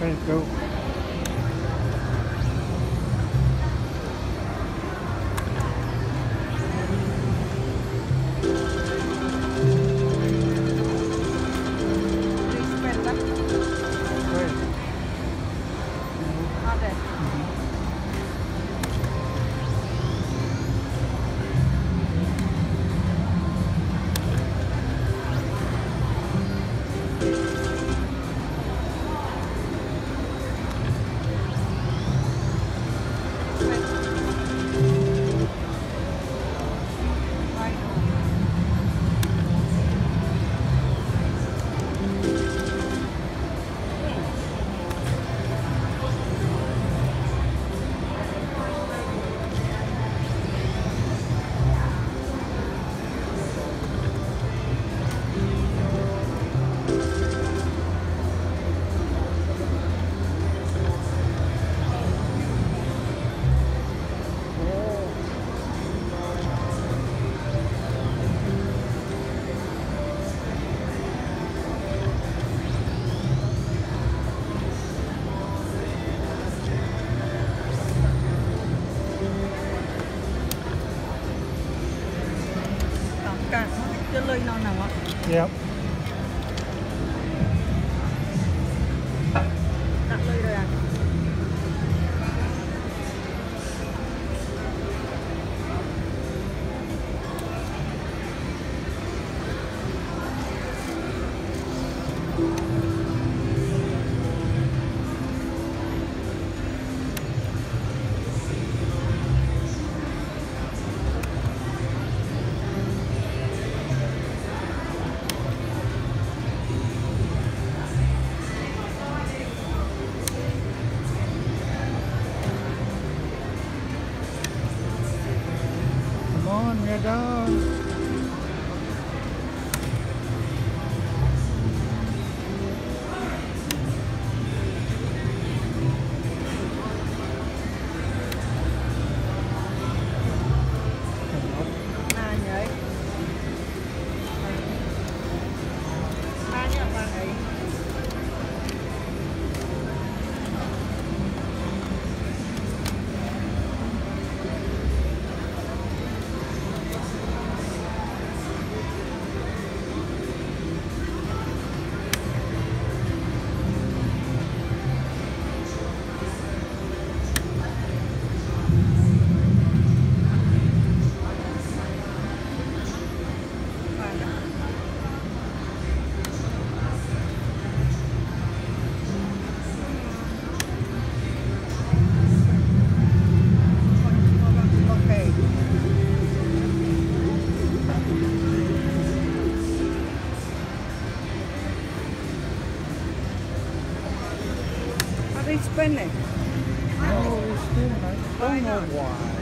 Let's go. Chưa lơi non nào ạ Yep. Đặt lơi rồi on, we're done. They spin. Oh, they spin. I don't know why.